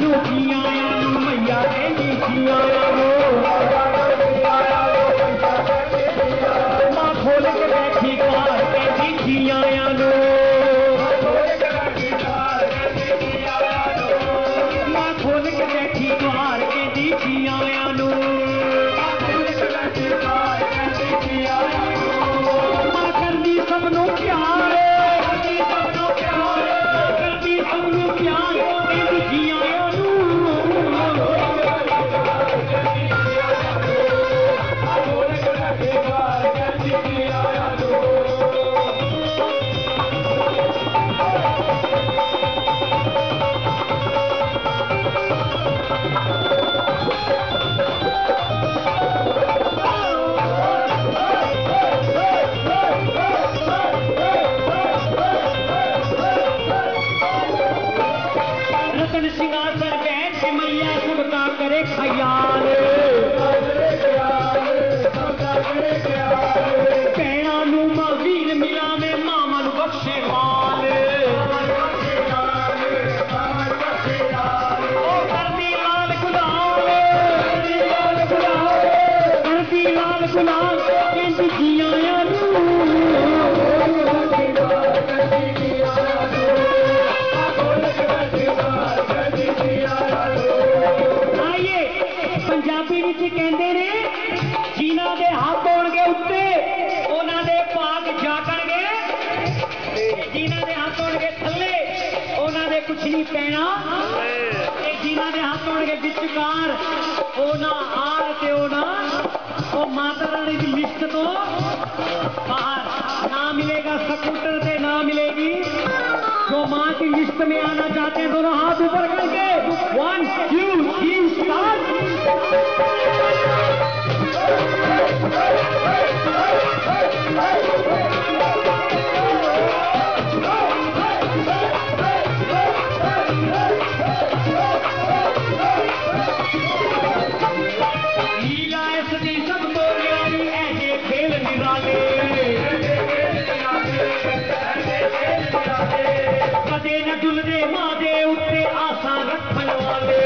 नु मैया जी आया रतन सिंगार पर बहन से मैया सबका करे खयाल। भैया नु मिला बख्शे ਉੱਤੇ ਉਹਨਾਂ ਦੇ ਭਾਗ ਜਾਗਣਗੇ ਤੇ ਜਿਨ੍ਹਾਂ ਦੇ ਹੱਥ ਹੋਣਗੇ ਥੱਲੇ ਉਹਨਾਂ ਦੇ ਕੁਛ ਨਹੀਂ ਪੈਣਾ ਤੇ ਜਿਨ੍ਹਾਂ ਦੇ ਹੱਥ ਹੋਣਗੇ ਵਿਚਕਾਰ ਉਹਨਾਂ ਆਲ ਤੇ ਉਹਨਾਂ ਉਹ ਮਾਤਾ ਰਾਣੀ ਦੀ ਲਿਸਟ ਤੋਂ बाहर ना मिलेगा स्कूटर पे ना मिलेगी जो माँ की लिस्ट में आना चाहते हैं दोनों हाथ ऊपर करके वन टू थ्री स्टार्ट लीला न डुलदे माँ न्यारी आसा खेल निराले। ਕਦੇ